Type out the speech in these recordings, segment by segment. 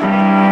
Música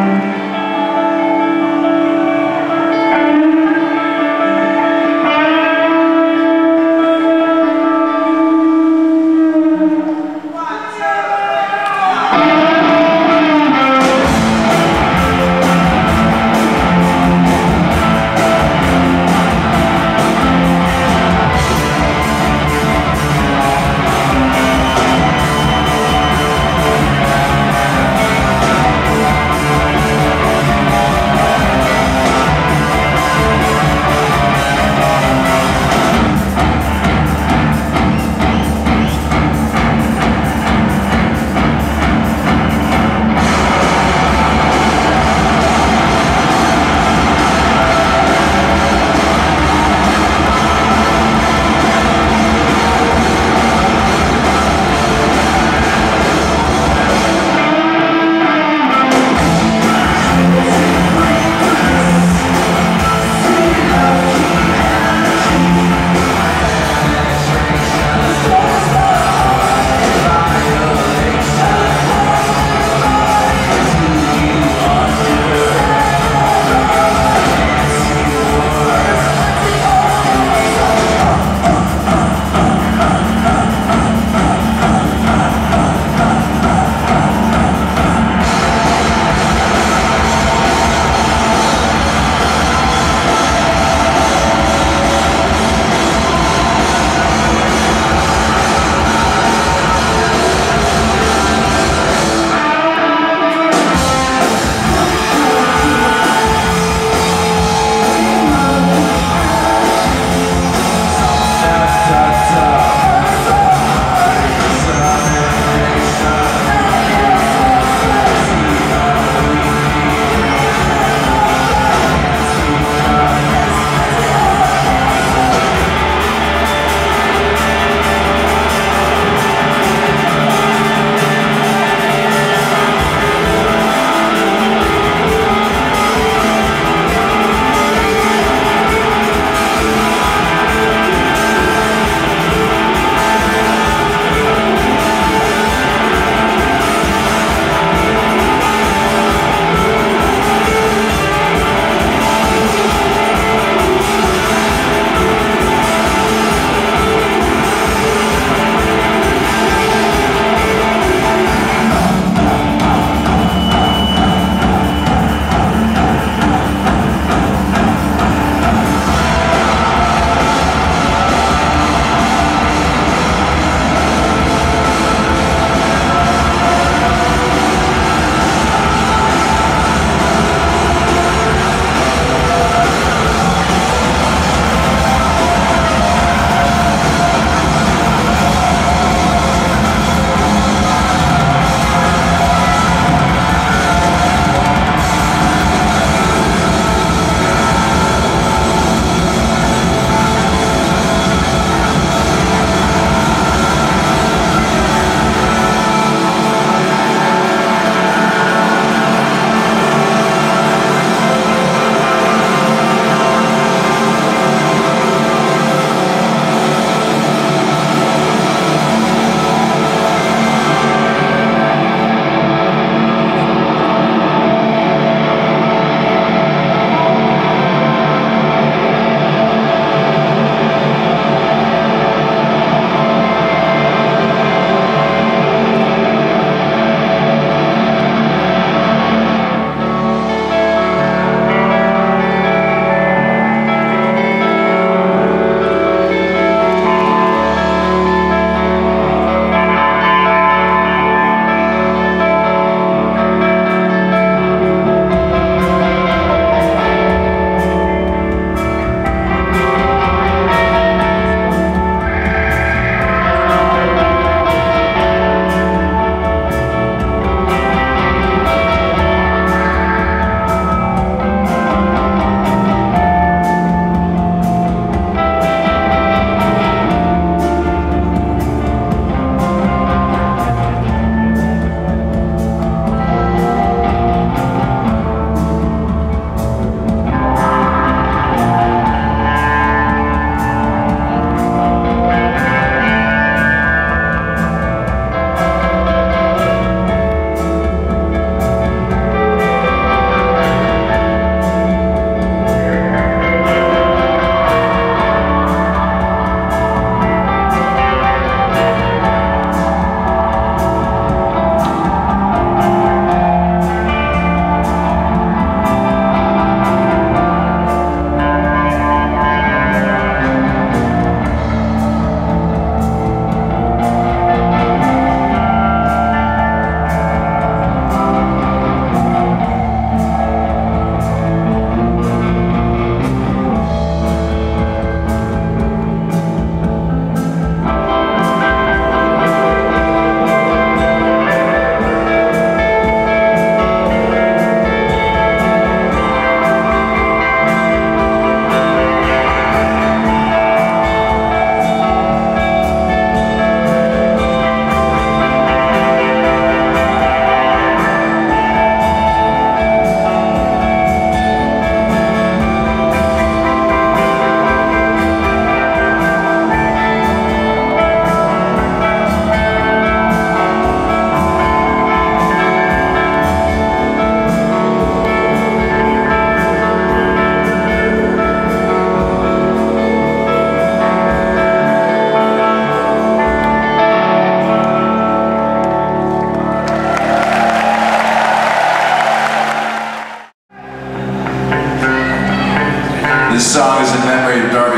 is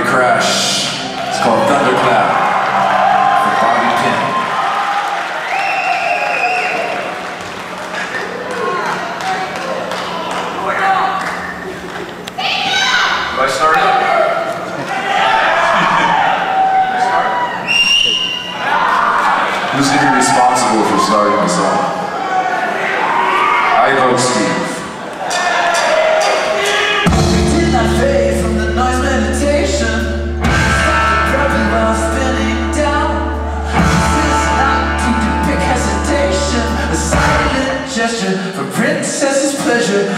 for princess's pleasure.